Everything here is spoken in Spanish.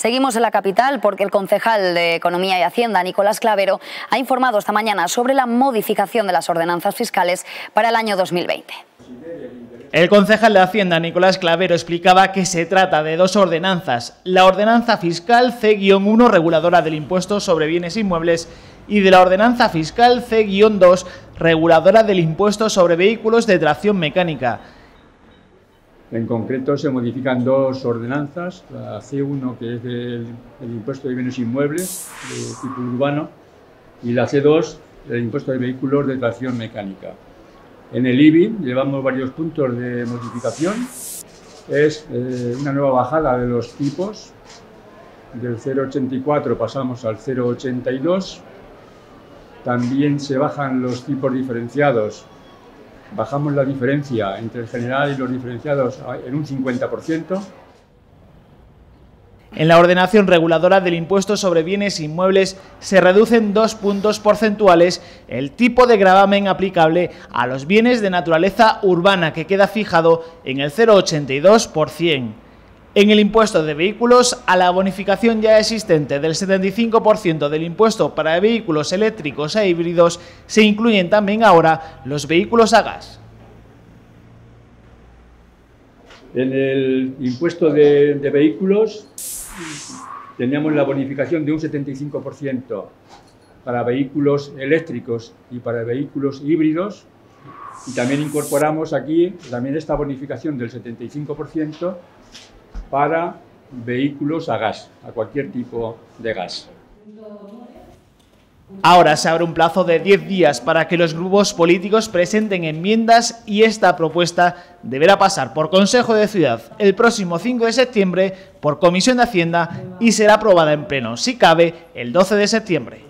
Seguimos en la capital porque el concejal de Economía y Hacienda, Nicolás Clavero, ha informado esta mañana sobre la modificación de las ordenanzas fiscales para el año 2020. El concejal de Hacienda, Nicolás Clavero, explicaba que se trata de dos ordenanzas. La ordenanza fiscal C-1, reguladora del impuesto sobre bienes inmuebles, y de la ordenanza fiscal C-2, reguladora del impuesto sobre vehículos de tracción mecánica. En concreto se modifican dos ordenanzas, la C1 que es del, impuesto de bienes inmuebles de tipo urbano y la C2 del impuesto de vehículos de tracción mecánica. En el IBI llevamos varios puntos de modificación. Es eh, una nueva bajada de los tipos. Del 0,84 pasamos al 0,82. También se bajan los tipos diferenciados bajamos la diferencia entre el general y los diferenciados en un 50%. En la ordenación reguladora del impuesto sobre bienes inmuebles se reducen dos puntos porcentuales el tipo de gravamen aplicable a los bienes de naturaleza urbana que queda fijado en el 0,82%. En el impuesto de vehículos, a la bonificación ya existente del 75% del impuesto para vehículos eléctricos e híbridos, se incluyen también ahora los vehículos a gas. En el impuesto de, vehículos teníamos la bonificación de un 75% para vehículos eléctricos y para vehículos híbridos y también incorporamos aquí también esta bonificación del 75% para vehículos a gas, a cualquier tipo de gas. Ahora se abre un plazo de 10 días para que los grupos políticos presenten enmiendas y esta propuesta deberá pasar por Consejo de Ciudad el próximo 5 de septiembre por Comisión de Hacienda y será aprobada en pleno, si cabe, el 12 de septiembre.